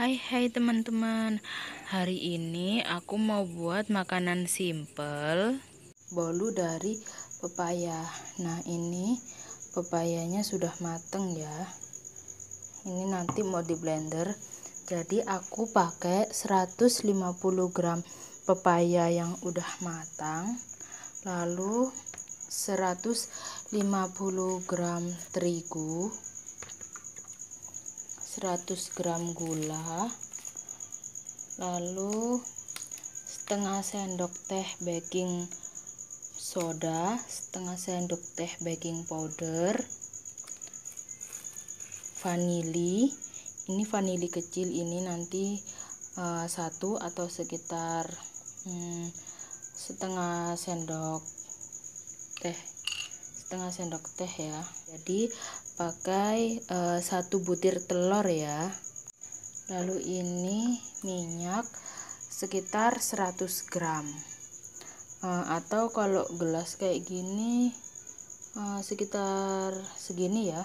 Hai hai teman-teman. Hari ini aku mau buat makanan simple. Bolu dari pepaya. Nah ini pepayanya sudah mateng ya. Ini nanti mau di blender. Jadi aku pakai 150 gram pepaya yang udah matang. Lalu 150 gram terigu 100 gram gula lalu setengah sendok teh baking soda setengah sendok teh baking powder vanili. Ini vanili kecil ini nanti uh, satu atau sekitar hmm, setengah sendok teh setengah sendok teh ya. Jadi pakai uh, satu butir telur ya. Lalu ini minyak sekitar 100 gram. Uh, atau kalau gelas kayak gini uh, sekitar segini ya.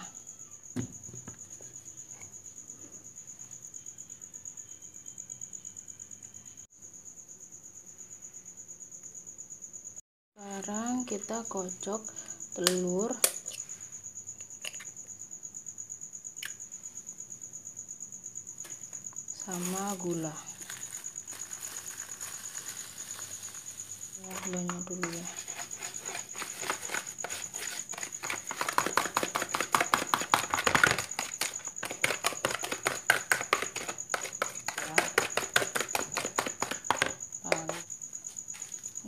Sekarang kita kocok telur sama gula. Ya gulanya dulu ya.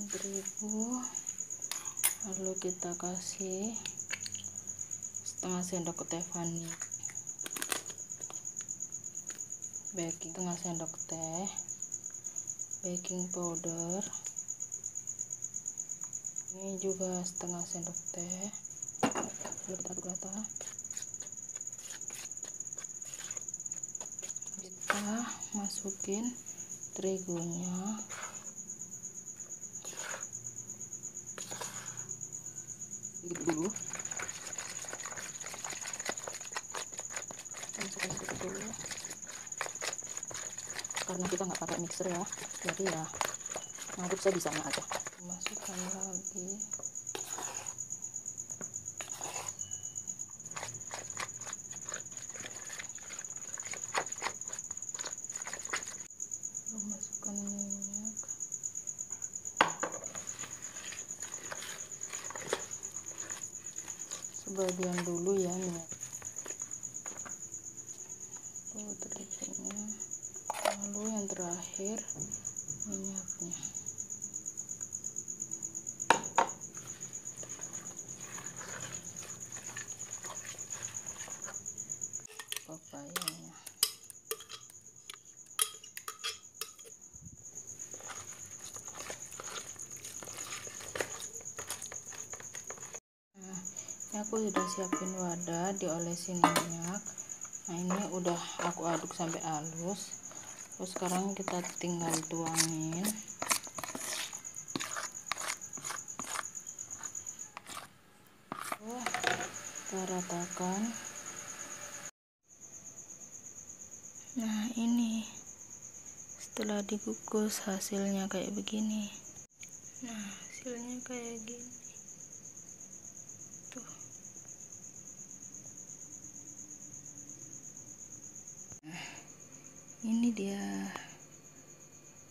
Terigu lalu kita kasih setengah sendok teh vanili baking setengah sendok teh. Baking powder. Ini juga setengah sendok teh. Lalu kita aduk rata kita masukin terigunya dulu masukkan dulu karena kita nggak pakai mixer ya. Jadi ya ngaduk saya bisa aja masukkan lagi. Masukkan minyak. Sebagian dulu ya minyak. Oh, terigunya lalu yang terakhir minyaknya. Papayanya. Nah ini aku sudah siapin wadah diolesin minyak. Nah ini udah aku aduk sampai halus terus sekarang kita tinggal tuangin. Kita ratakan. Nah ini. Setelah dikukus hasilnya kayak begini. Nah hasilnya kayak gini ini dia.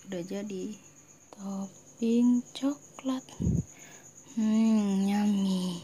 Udah jadi. Topping coklat. Hmm yummy